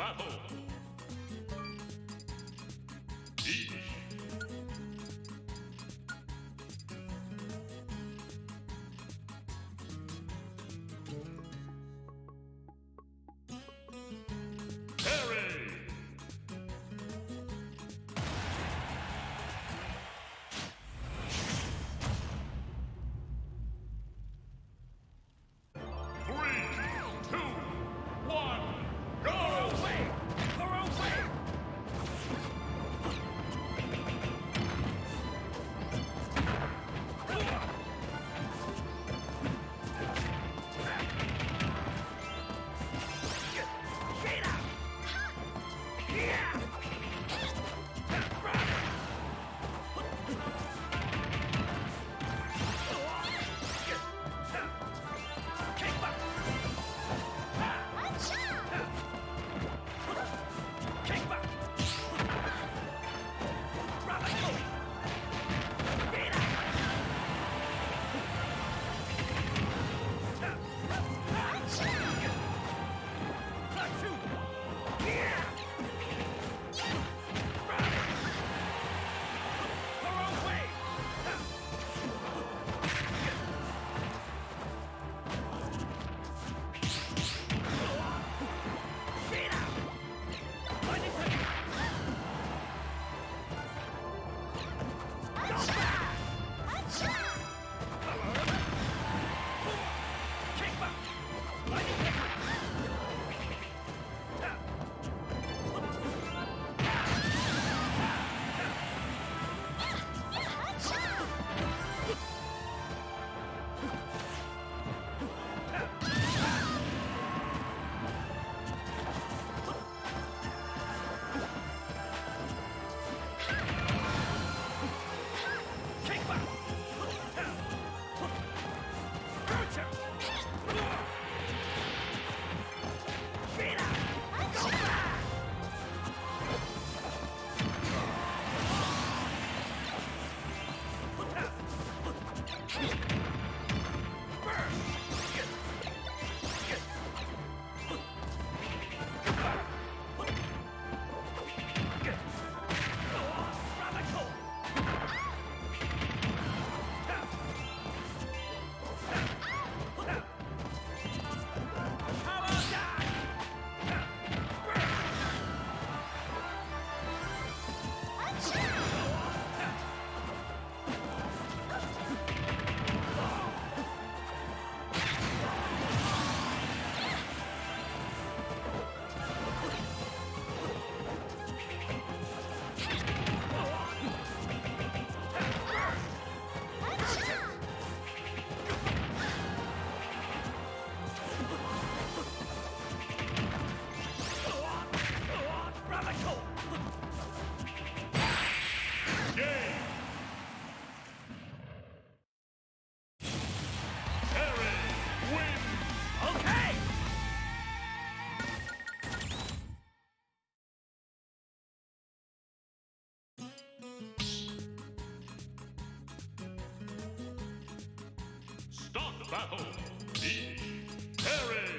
battle. Battle. Each. Parry.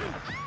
Ah!